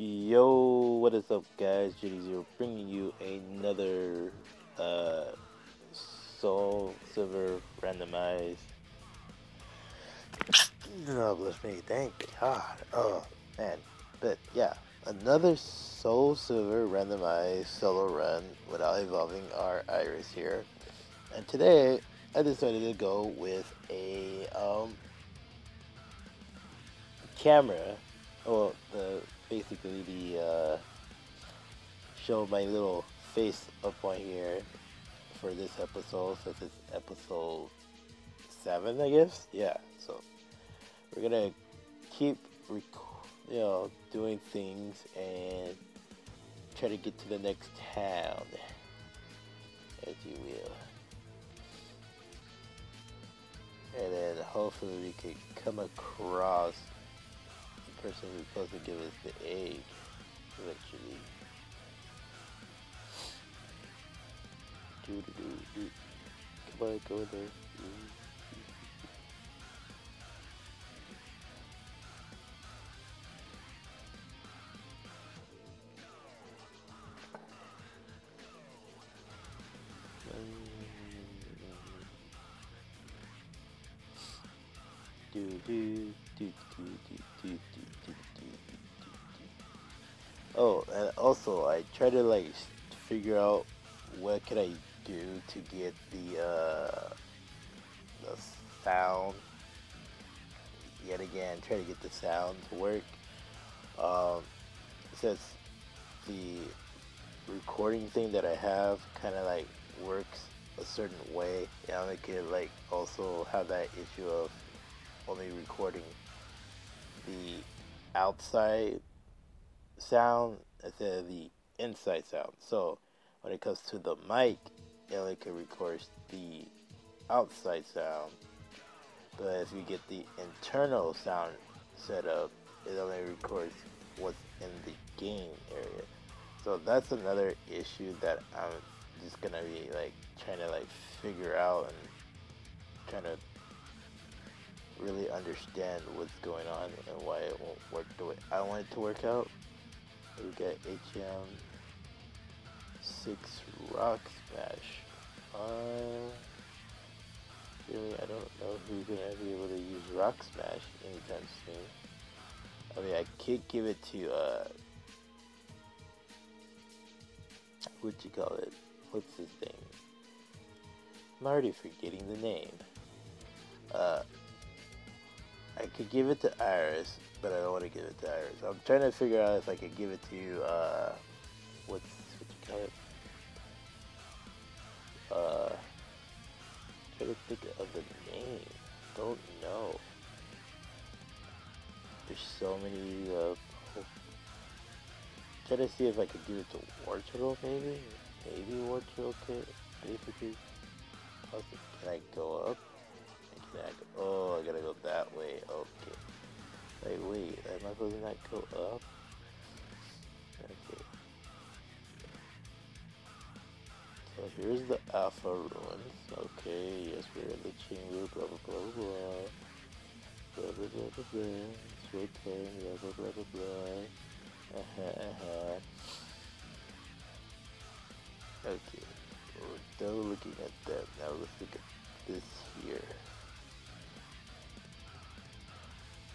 Yo, what is up, guys? JD Zero bringing you another uh, Soul Silver randomized. Oh, bless me, thank God. Oh, man. But yeah, another Soul Silver randomized solo run without evolving our Iris here. And today, I decided to go with a um, camera. Well, the basically the uh, show my little face up on here for this episode, since it's episode seven, I guess. Yeah, so we're gonna keep, rec- you know, doing things and try to get to the next town, as you will. And then hopefully we can come across person who's supposed to give us the egg eventually. Do do do. Come on, go there. Mm. do do do do do do Oh, and also I try to like figure out what can I do to get the uh the sound yet again try to get the sound to work. Um, since the recording thing that I have kind of like works a certain way, and I could like also have that issue of only recording the outside sound instead of the inside sound. So when it comes to the mic, it only can record the outside sound. But if you get the internal sound set up, it only records what's in the game area. So that's another issue that I'm just gonna be like trying to like figure out and trying to really understand what's going on and why it won't work the way I want it to work out. We get HM six rock smash. Uh, really, I don't know who's gonna be able to use rock smash anytime soon. I mean, I could give it to uh, what you call it? What's his name? I'm already forgetting the name. Uh, I could give it to Iris, but I don't want to give it to Iris. I'm trying to figure out if I could give it to uh, what's what you call it? Uh, trying to think of the name. Don't know. There's so many. Uh, try to see if I could give it to War Turtle, maybe. Maybe War Turtle could. Possibly. Can I go up? Can I go, oh, I gotta go that way. Okay. Wait, wait. Am I supposed to not go up? Okay. So here's the Alpha Ruins. Okay, yes, we're in the chamber. Blah blah blah blah blah. Blah blah blah blah. It's your. Blah blah blah blah blah. Uh huh. Uh huh. Okay. We're done looking at that. Now let's look at this here.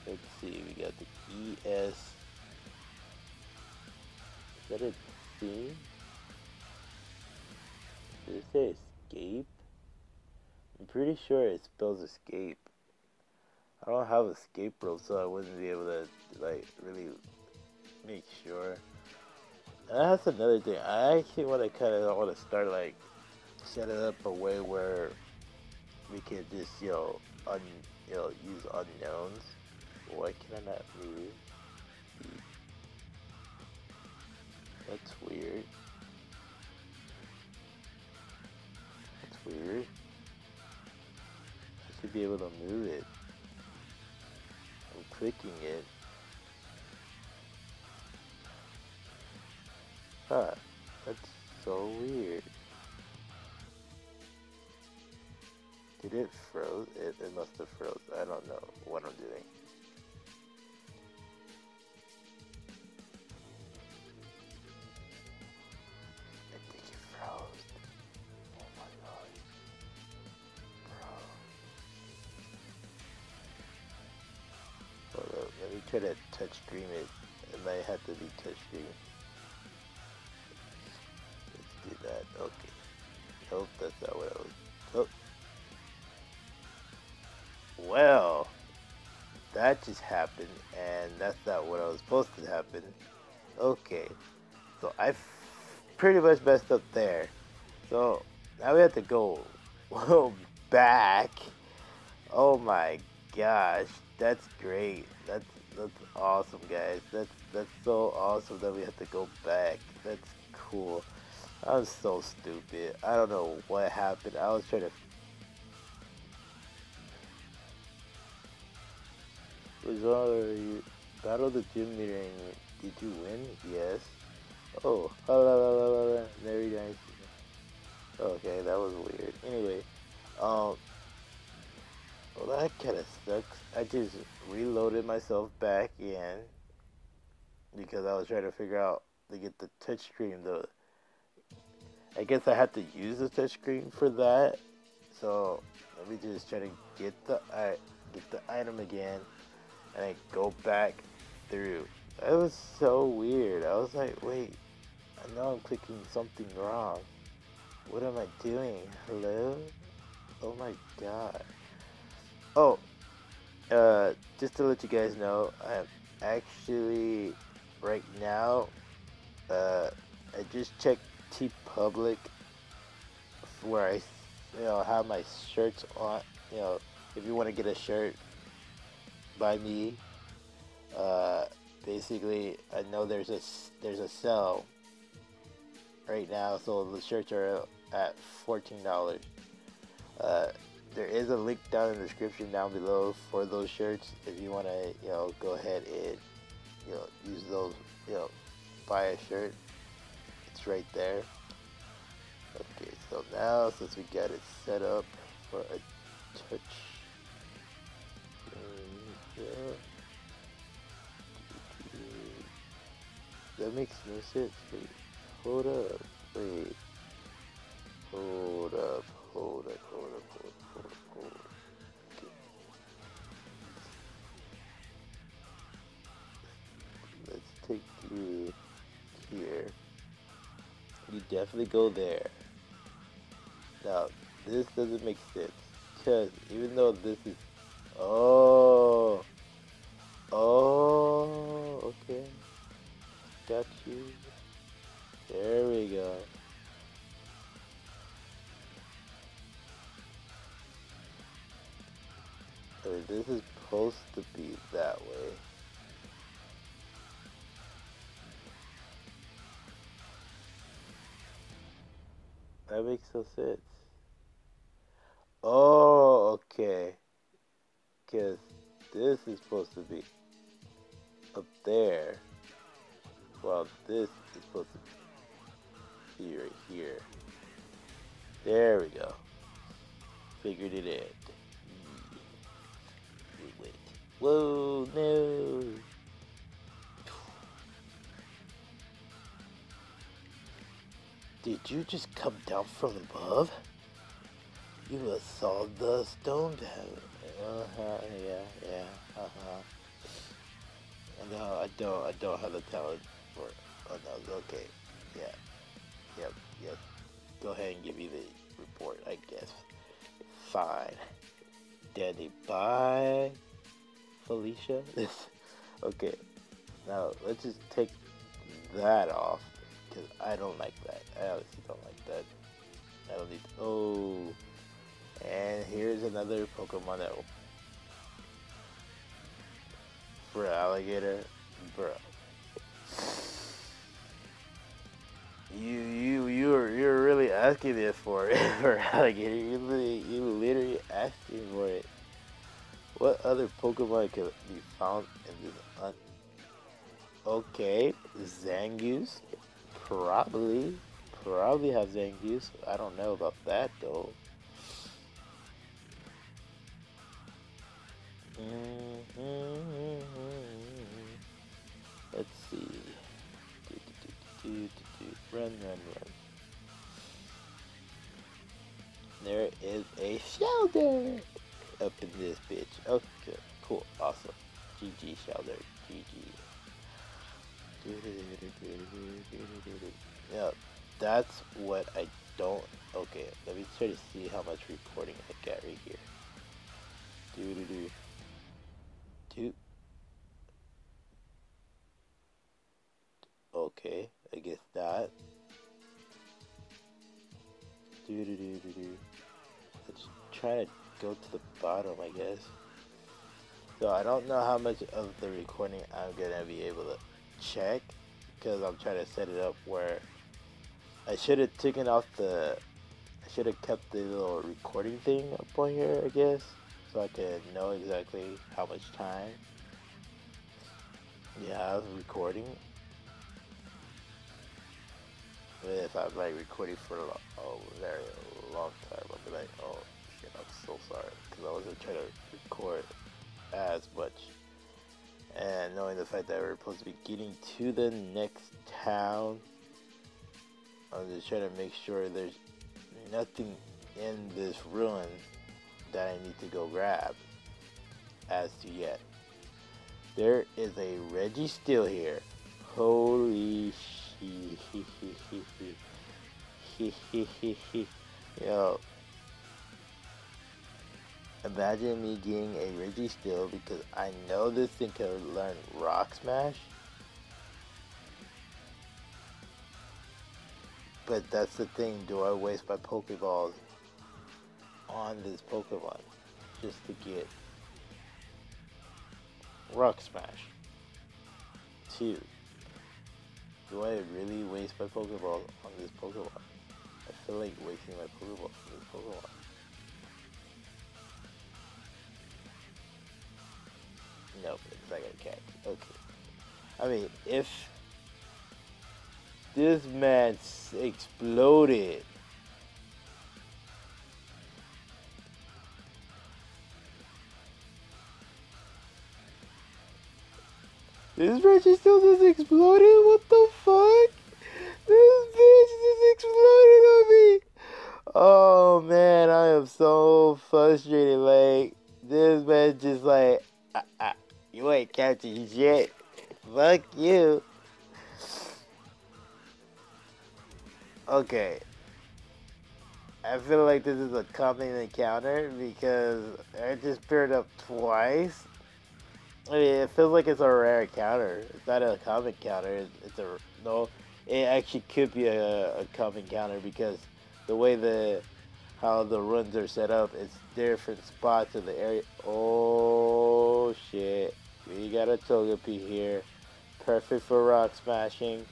Let's see, we got the ES. Is that a theme? It say escape? I'm pretty sure it spells escape. I don't have escape rope, so I wouldn't be able to like really make sure. And that's another thing. I actually want to kind of want to start like set it up a way where we can just you know un you know use unknowns. Why can I not move? That's weird. That's weird. I should be able to move it. I'm clicking it. Huh. That's so weird. Did it froze? It, it must have froze. I don't know what I'm doing. Try to touch screen it. It might have to be touch screen. Let's do that. Okay. Nope, that's not what I was. Oh. Well, that just happened, and that's not what I was supposed to happen. Okay, so I pretty much messed up there. So now we have to go back. Oh my gosh, that's great. That's that's awesome, guys. That's that's so awesome that we have to go back. That's cool. I'm so stupid. I don't know what happened. I was trying to. Was you battle the gym leader did you win? Yes. Oh, very nice. Okay, that was weird. Anyway, um, well that kind of sucks. I just reloaded myself back in because I was trying to figure out to get the touchscreen. The I guess I had to use the touchscreen for that. So let me just try to get the I get the item again, and I go back through. It was so weird. I was like, wait, I know I'm clicking something wrong. What am I doing? Hello? Oh my god. Oh, uh, just to let you guys know, I'm actually, right now, uh, I just checked T Public where I, you know, have my shirts on. You know, if you want to get a shirt by me, uh, basically, I know there's a there's a sale right now, so the shirts are at fourteen dollars. Uh, there is a link down in the description down below for those shirts if you want to, you know, go ahead and you know use those, you know, buy a shirt. It's right there. Okay, so now since we got it set up for a touch. That makes no sense. Wait, hold up. Wait. Hold up. Hold up. Hold up. Hold up. You here. You definitely go there. Now, this doesn't make sense. Because even though this is... Oh! Oh! Okay. Got you. There we go. Mean, this is supposed to be that way. That makes no sense. Oh, okay. Because this is supposed to be up there. Well, this is supposed to be right here. There we go. Figured it out. Wait, wait. Whoa, no. Did you just come down from above? You saw the stone. Uh-huh, yeah, yeah, uh-huh. No, I don't, I don't have the talent for it. Oh no, okay. Yeah. Yep, yep. Go ahead and give me the report, I guess. Fine. Danny, bye. Felicia? okay. Now, let's just take that off. Because I don't like that. I honestly don't like that. I don't need... Oh. And here's another Pokemon that... Feraligatr. Bro. You you you're you're really asking this for it for alligator. You literally you literally asking for it. What other Pokemon could be found in this? Un- okay, Zangoose, probably, probably have Zangoose. I don't know about that though. Mm-hmm. Let's see. Run, run, run. There is a shelter up in this bitch. Okay, cool, awesome. GG shelter. GG. Yeah, that's what I don't. Okay, let me try to see how much recording I get right here. Do do do. Two. Okay, I guess that. Do do do do do. Let's try to go to the bottom, I guess. So I don't know how much of the recording I'm gonna be able to check because I'm trying to set it up where I should have taken off the I should have kept the little recording thing up on here I guess so I could know exactly how much time. You have recording. If I'm like recording for a, a very long time I'll be like oh shit I'm so sorry because I wasn't trying to record as much and knowing the fact that we're supposed to be getting to the next town I'm just trying to make sure there's nothing in this ruin that I need to go grab as to yet. There is a Registeel here. Holy shit. Yo. Imagine me getting a Registeel because I know this thing can learn Rock Smash. But that's the thing, do I waste my Pokeballs on this Pokemon just to get Rock Smash? Two. Do I really waste my Pokeball on this Pokemon? I feel like wasting my Pokeball on this Pokemon. It's not gonna catch. Okay. I mean, if this man exploded. This Registeel just exploded? What the fuck? This bitch just exploded on me! Oh man, I am so frustrated. Like, this man just like, ah, ah, you ain't catching shit. Fuck you. Okay. I feel like this is a common encounter because I just paired up twice. I mean, it feels like it's a rare encounter. It's not a common encounter. It's a no. It actually could be a, a common encounter because the way the how the runs are set up, it's different spots in the area. Oh shit! We got a Togepi here, perfect for rock smashing.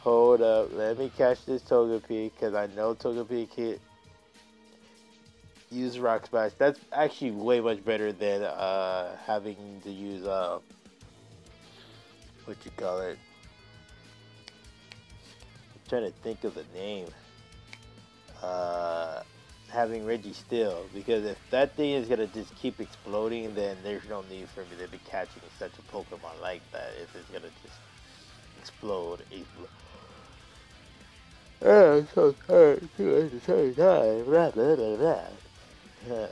Hold up, let me catch this Togepi because I know Togepi can use Rock Smash. That's actually way much better than uh, having to use uh, what you call it. I'm trying to think of the name. Uh, having Registeel because if that thing is gonna just keep exploding, then there's no need for me to be catching such a Pokemon like that. If it's gonna just explode, explode. Oh, I'm so tired the same time. Blah, blah, blah, blah.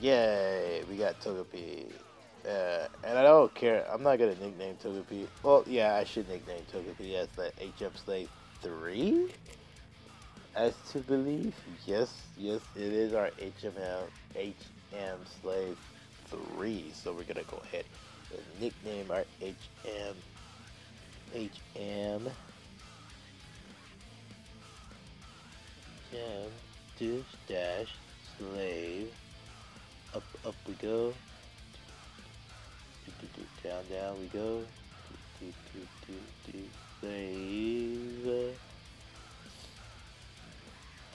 Yay, we got Togepi. Uh, and I don't care. I'm not gonna nickname Togepi. Well, yeah, I should nickname Togepi as the HM Slave 3? As to believe? Yes, yes, it is our HML, HM Slave 3. So we're gonna go ahead and nickname our HM, HM dish, dash, slave. Up, up we go. Down, down we go. do do do do Slave.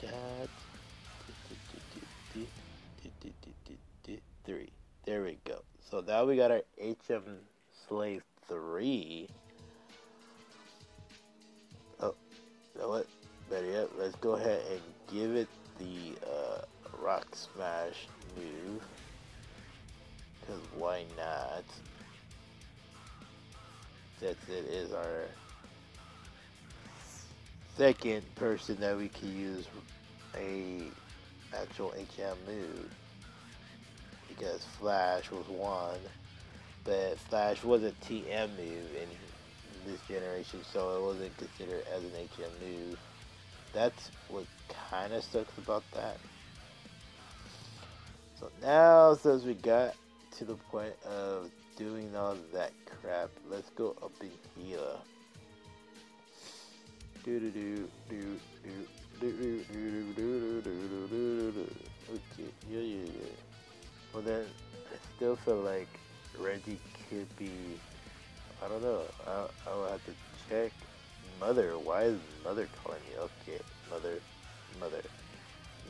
That. Three. There we go. So now we got our HM Slave 3. Oh, you know what? better yet, let's go ahead and give it the uh, Rock Smash move. Because why not? That's it is our second person that we can use a actual HM move. Because Flash was one. but Flash was a TM move in this generation, so it wasn't considered as an HM move. That's what kind of sucks about that. So now, since we got to the point of doing all that crap, let's go up in here. Do do do do do do do do do do do do do. Okay, yeah, yeah, yeah. Well then, I still feel like Reggie could be. I don't know. I I will have to check. Mother, why is mother calling me? Okay, mother, mother,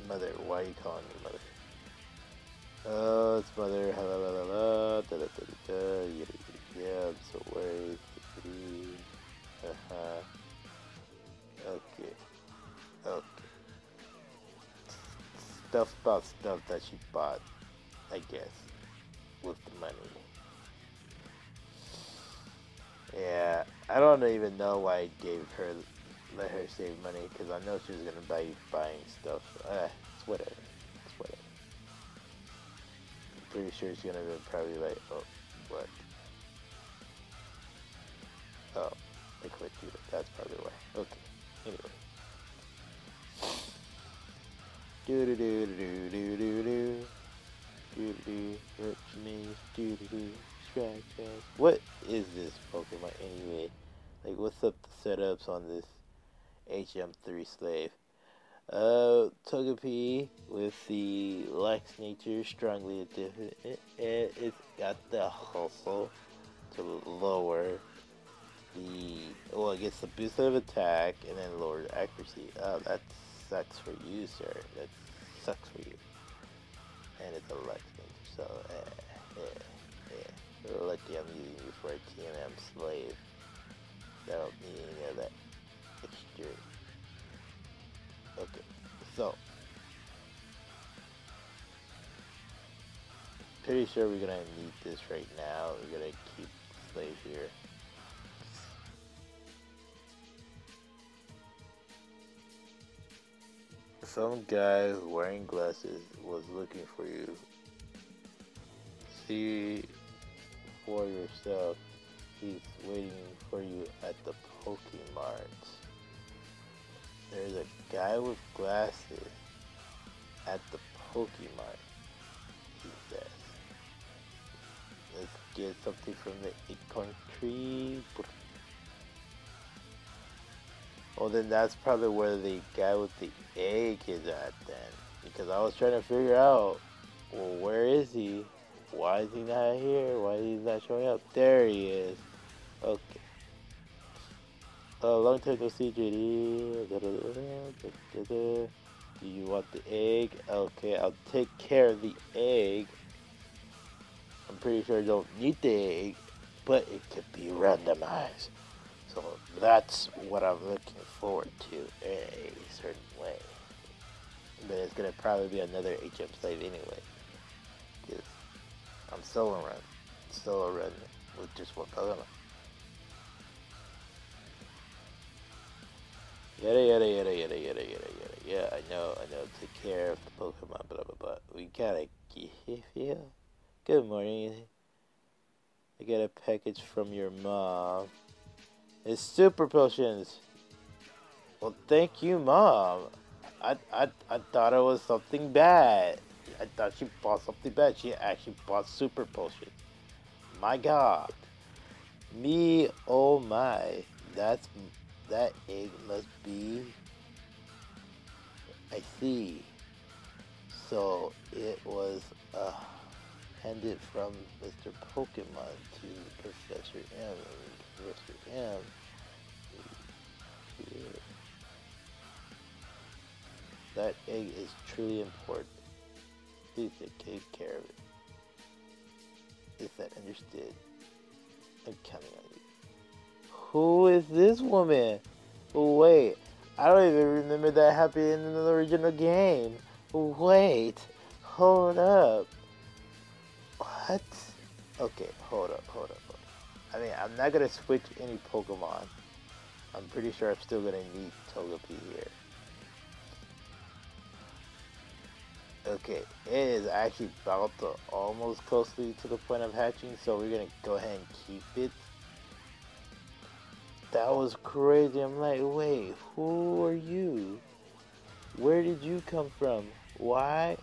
mother. Why are you calling me mother? Oh, it's mother. La la la la. Da da da da yeah. I'm so worried. Stuff about stuff that she bought, I guess, with the money. Yeah, I don't even know why I gave her, let her save money, because I know she was going to buy buying stuff. Uh, it's whatever. It's whatever. I'm pretty sure she's going to be probably like, oh, what? Do do do do do do do. Do do hurts me. Do do do. Scratch. What is this Pokemon anyway? Like, what's up the setups on this HM3 slave? Uh, Togepi with the lax nature, strongly. It, it, it's got the hustle to lower the well, it gets the boost of attack and then lower accuracy. Oh, that's sucks for you, sir. That sucks for you. And it's a Lex so eh, yeah, yeah. You're lucky I'm using you for a TNM slave. I don't need any of that extra. Okay, so pretty sure we're gonna need this right now. We're gonna keep slave here. Some guy wearing glasses was looking for you. See for yourself. He's waiting for you at the Pokemart. There's a guy with glasses at the Pokemart. He says. Let's get something from the acorn tree. Well, then that's probably where the guy with the egg is at then. Because I was trying to figure out, well, where is he? Why is he not here? Why is he not showing up? There he is. Okay. Uh, long time no see, JD. Do you want the egg? Okay, I'll take care of the egg. I'm pretty sure I don't need the egg, but it could be randomized. So that's what I'm looking forward to in a certain way. But it's gonna probably be another HM slave anyway. Because I'm solo run. Solo run with just one Pokemon. Yada yada yada yada yada yada yada. Yeah, I know, I know. Take care of the Pokemon, blah blah blah. We gotta give you. Good morning. I got a package from your mom. It's super potions. Well, thank you, Mom. I, I, I thought it was something bad. I thought she bought something bad. She actually bought super potions. My God. Me, oh my. That's, that egg must be, I see. So it was, uh, handed from Mr. Pokemon to Professor Elm. That egg is truly important. Please take care of it. Is that understood? I'm counting on you. Who is this woman? Wait, I don't even remember that happening in the original game. Wait, hold up. What? Okay, hold up, hold up. I mean, I'm not gonna switch any Pokemon. I'm pretty sure I'm still gonna need Togepi here. Okay, it is actually about to almost closely to the point of hatching, so we're gonna go ahead and keep it. That was crazy. I'm like, wait, who are you? Where did you come from? Why?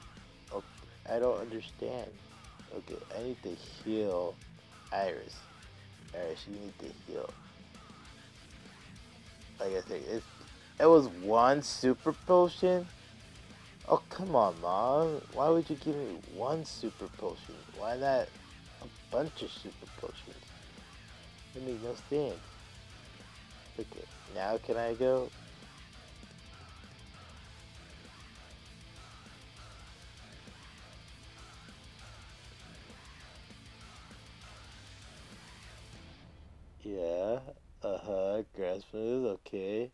Oh, I don't understand. Okay, I need to heal Iris. Iris, you need to heal. Like I said, it was one super potion. Oh, come on, Mom. Why would you give me one super potion? Why not a bunch of super potions? It makes no sense. Okay, now can I go? Uh-huh, grass smooth, okay.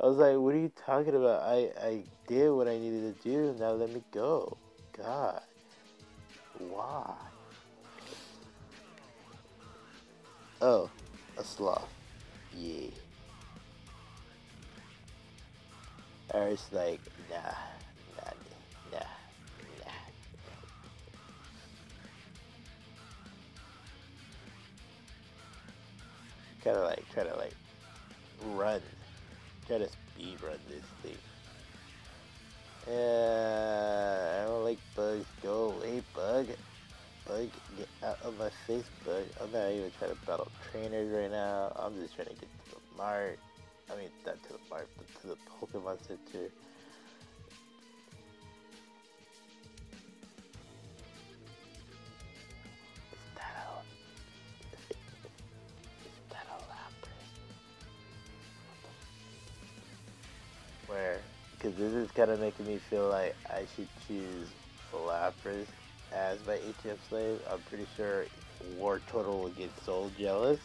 I was like, what are you talking about? I, I did what I needed to do, now let me go. God. Why? Oh, a sloth. Yeah. Was like, nah, nah, nah, nah. Kind of like, kinda like run, try to speed run this thing. Yeah, I don't like bugs. Go away, bug. Bug, get out of my face, bug. I'm not even trying to battle trainers right now. I'm just trying to get to the mart. I mean, not to the mart, but to the Pokemon Center. Kind of making me feel like I should choose Lapras as my HM slave. I'm pretty sure War Turtle will get so jealous.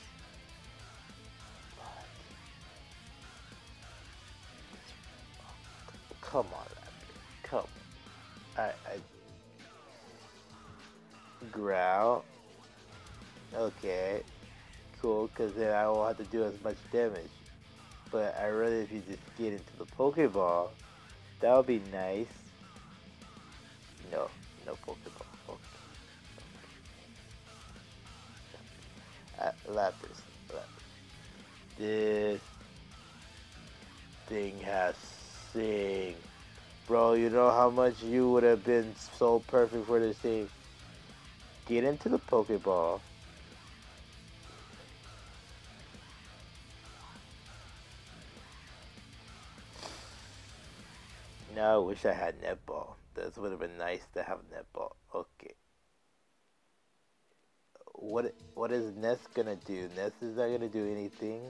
Come on. Come. I, I. Growl. Okay. Cool, because then I won't have to do as much damage. But I rather if you just get into the Pokeball. That would be nice. No, no Pokeball. Uh, Lapras. Lapras. This thing has Sing. Bro, you know how much you would have been so perfect for this team. Get into the Pokeball. Now I wish I had netball. That would have been nice to have netball. Okay. What what is Ness gonna do? Ness is not gonna do anything.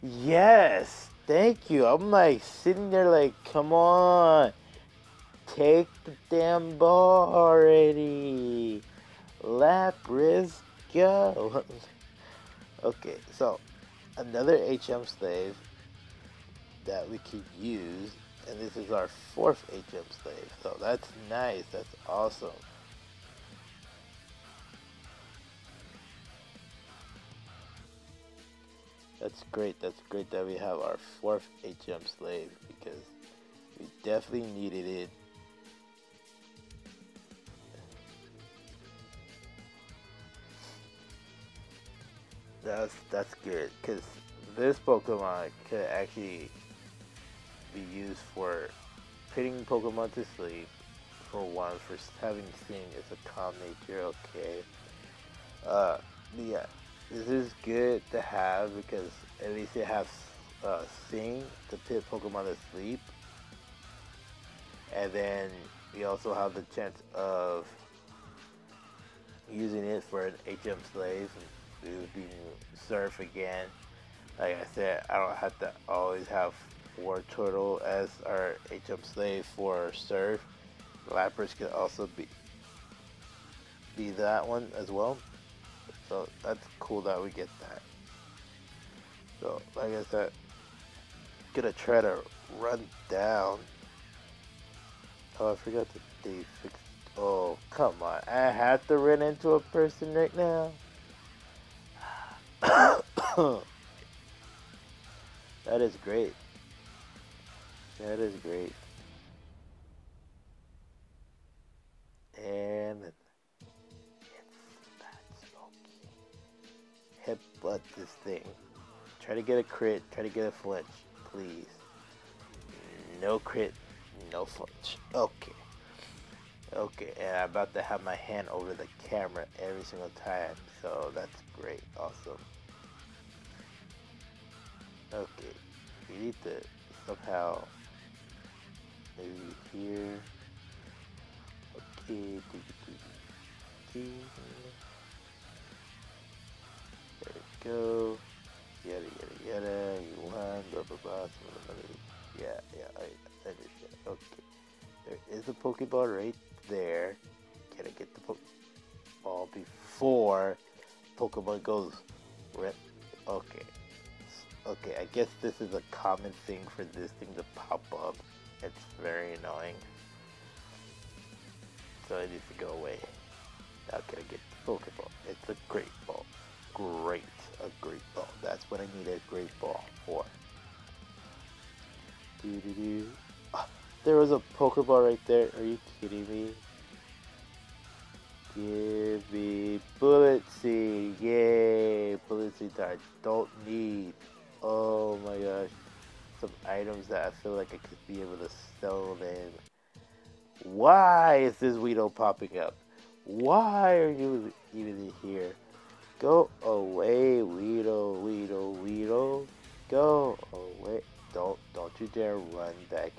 Yes, thank you. I'm like sitting there like, come on. Take the damn ball already. Lapras, go. Okay, so another HM slave that we could use, and this is our fourth HM slave. So that's nice. That's awesome. That's great. That's great that we have our fourth HM slave because we definitely needed it. That's that's good because this Pokemon could actually be used for putting Pokemon to sleep. For one, for having Sting as a calm nature. Okay. Uh, yeah this is good to have because at least it has uh, Sing to put Pokemon to sleep. And then we also have the chance of using it for an HM slave. We would be Surf again. Like I said, I don't have to always have War Turtle as our HM slave for Surf. Lapras could also be be that one as well. So that's cool that we get that. So like I said, gonna try to run down. Oh, I forgot that they fixed. Oh, come on! I have to run into a person right now. That is great. That is great. And it's not smoky. Headbutt this thing. Try to get a crit. Try to get a flinch, please. No crit, no flinch. Okay. Okay, and I'm about to have my hand over the camera every single time, so that's great, awesome. Okay, we need to somehow maybe here. Okay, there we go. Yada yada yada. You won. Blah blah blah. Yeah, yeah. I, I understand. Okay. There is a Pokeball right there. Can I get the Pokeball before Pokemon goes red? Okay. Okay, I guess this is a common thing for this thing to pop up. It's very annoying. So it needs to go away. Now can I get the Pokeball? It's a great ball. Great. A great ball. That's what I need a great ball for. Doo -doo -doo. There was a Pokeball right there. Are you kidding me? Give me Bullet Seed. Yay. Bullet Seed I don't need. Oh my gosh. Some items that I feel like I could be able to sell them. Why is this Weedle popping up? Why are you even here? Go away, Weedle, Weedle, Weedle. Go away. Don't don't you dare run back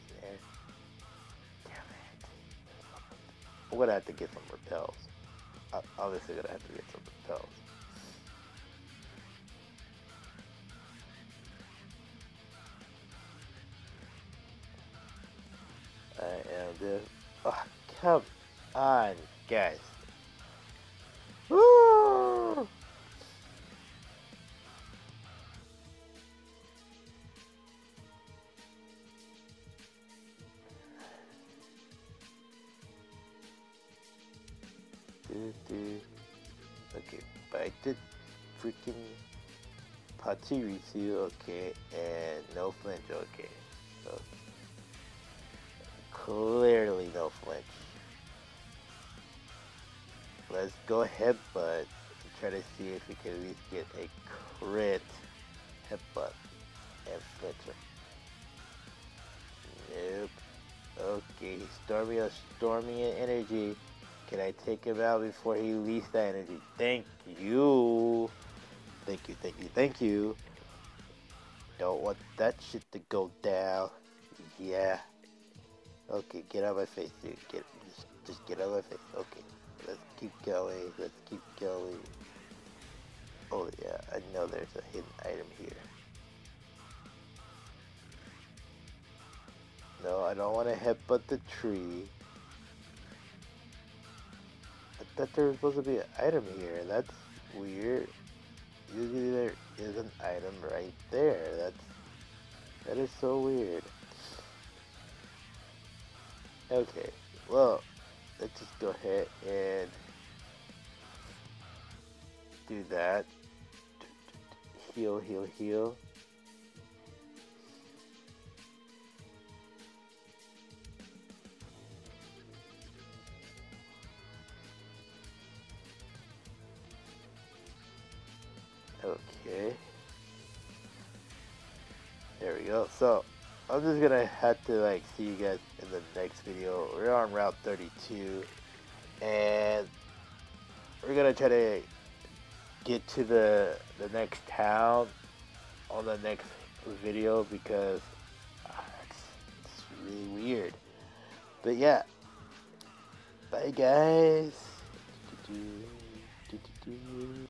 I'm gonna have to get some repels. Obviously gonna have to get some repels. I am. Oh, come on, guys. Woo! Mm-hmm. Okay, but I did freaking party Pachirisu, okay, and no flinch, okay. So clearly no flinch. Let's go headbutt and try to see if we can at least get a crit headbutt and flincher. Nope. Okay, Stormy, Stormy energy. Can I take him out before he releases that energy? Thank you. Thank you, thank you, thank you. Don't want that shit to go down. Yeah. Okay, get out of my face, dude. Get just, just get out of my face. Okay. Let's keep going. Let's keep going. Oh yeah, I know there's a hidden item here. No, I don't want to headbutt the tree. That there was supposed to be an item here. That's weird. Usually there is an item right there. That's that is so weird. Okay, well, let's just go ahead and do that. Heal, heal, heal. Go. So, I'm just gonna have to like see you guys in the next video. We're on Route 32, and we're gonna try to get to the the next town on the next video because uh, it's, it's really weird. But yeah, bye guys.